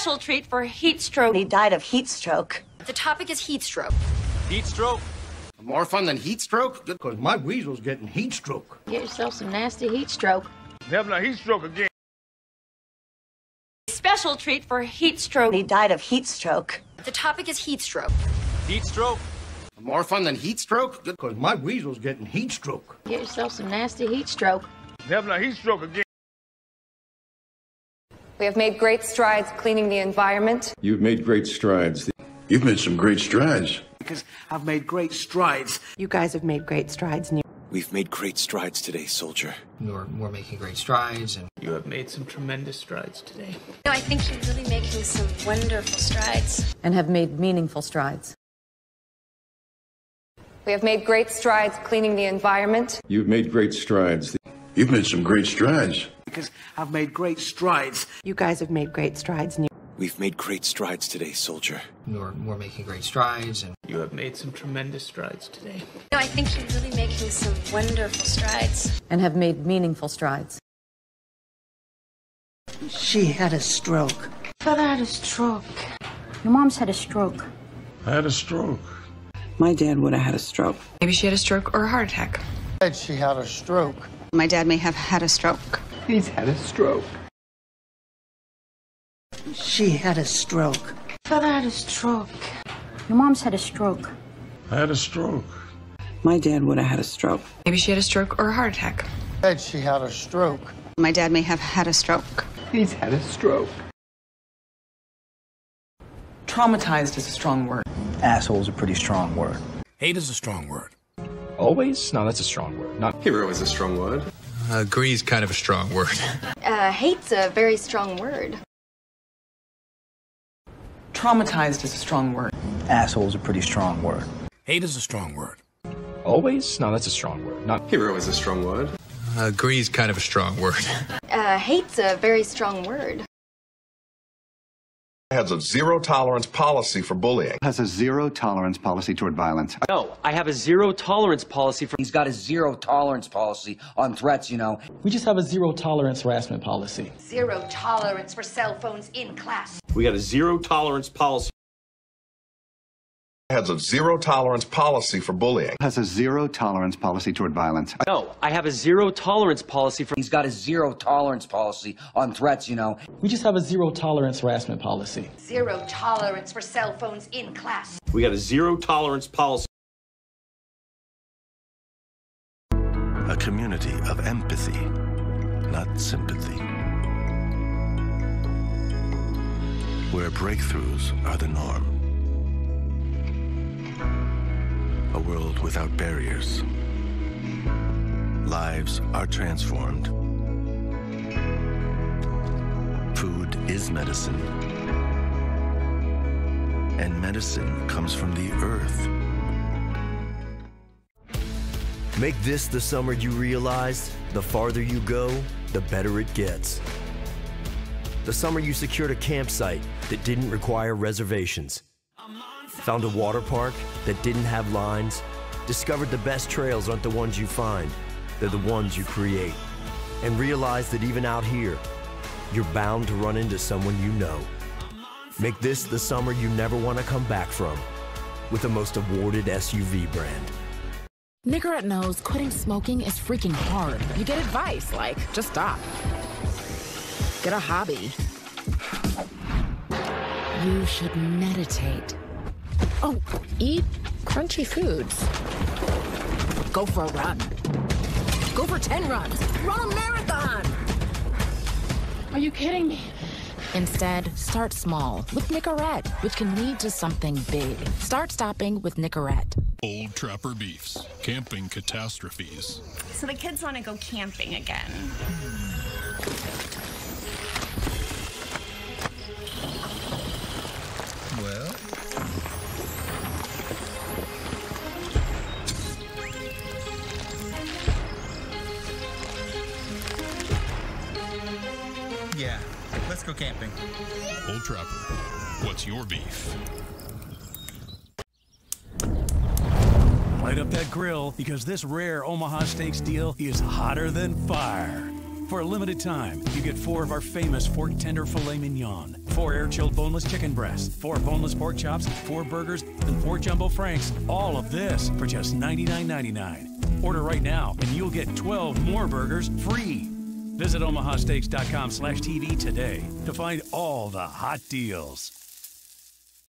Special treat for heat stroke. He died of heat stroke. The topic is heat stroke. Heat stroke? More fun than heat stroke? Because my weasel's getting heat stroke. Get yourself some nasty heat stroke. Having a heat stroke again. Special treat for heat stroke. He died of heat stroke. The topic is heat stroke. Heat stroke? More fun than heat stroke? Because my weasel's getting heat stroke. Get yourself some nasty heat stroke. Having a heat stroke again. We have made great strides cleaning the environment. You've made great strides. You've made some great strides. Because I've made great strides. You guys have made great strides. And We've made great strides today, soldier. We're, we're making great strides, and you have made some tremendous strides today. No, I think you're really making some wonderful strides. And have made meaningful strides. We have made great strides cleaning the environment. You've made great strides. You've made some great strides. Because I've made great strides. You guys have made great strides. And We've made great strides today, soldier. We're, we're making great strides, and you have made some tremendous strides today. No, I think you're really making some wonderful strides. And have made meaningful strides. She had a stroke. Father had a stroke. Your mom's had a stroke. I had a stroke. My dad would have had a stroke. Maybe she had a stroke or a heart attack. Said she had a stroke. My dad may have had a stroke. He's had a stroke. She had a stroke. Father had a stroke. Your mom's had a stroke. I had a stroke. My dad would have had a stroke. Maybe she had a stroke or a heart attack. Said she had a stroke. My dad may have had a stroke. He's had a stroke. Traumatized is a strong word. Asshole is a pretty strong word. Hate is a strong word. Always? No, that's a strong word. Not hero is a strong word. Uh, agree is kind of a strong word. Uh, hate's a very strong word. Traumatized is a strong word. Asshole is a pretty strong word. Hate is a strong word. Always? No, that's a strong word. Not hero is a strong word. Uh, agree is kind of a strong word. Uh, hate's a very strong word. Has a zero tolerance policy for bullying. Has a zero tolerance policy toward violence. No, I have a zero tolerance policy for. He's got a zero tolerance policy on threats, you know. We just have a zero tolerance harassment policy. Zero tolerance for cell phones in class. We got a zero tolerance policy. Has a zero tolerance policy for bullying. Has a zero tolerance policy toward violence. No, I have a zero tolerance policy for. He's got a zero tolerance policy on threats, you know. We just have a zero tolerance harassment policy. Zero tolerance for cell phones in class. We got a zero tolerance policy. A community of empathy, not sympathy. Where breakthroughs are the norm. World without barriers. Lives are transformed. Food is medicine. And medicine comes from the earth. Make this the summer you realize the farther you go, the better it gets. The summer you secured a campsite that didn't require reservations found a water park that didn't have lines, discovered the best trails aren't the ones you find, they're the ones you create, and realized that even out here, you're bound to run into someone you know. Make this the summer you never want to come back from with the most awarded SUV brand. Nicorette knows quitting smoking is freaking hard. You get advice like, just stop. Get a hobby. You should meditate. Oh, eat crunchy foods. Go for a run. Go for 10 runs. Run a marathon. Are you kidding me? Instead, start small with Nicorette, which can lead to something big. Start stopping with Nicorette. Old Trapper Beefs, camping catastrophes. So the kids want to go camping again. Let's go camping. Old Trapper, what's your beef? Light up that grill because this rare Omaha Steaks deal is hotter than fire. For a limited time, you get four of our famous fork tender filet mignon, four air chilled boneless chicken breasts, four boneless pork chops, four burgers, and four jumbo franks. All of this for just $99.99. Order right now, and you'll get 12 more burgers free. Visit omahasteaks.com slash TV today to find all the hot deals.